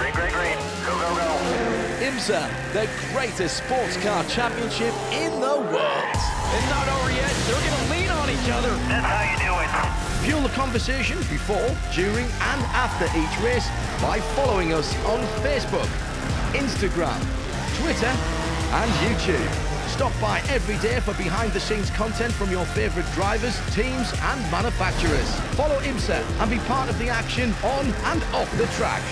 Green, green, green. Go, go, go. IMSA, the greatest sports car championship in the world. It's not over yet. They're going to lean on each other. That's how you do it. Fuel the conversation before, during, and after each race by following us on Facebook, Instagram, Twitter, and YouTube. Stop by every day for behind the scenes content from your favourite drivers, teams, and manufacturers. Follow IMSA and be part of the action on and off the track.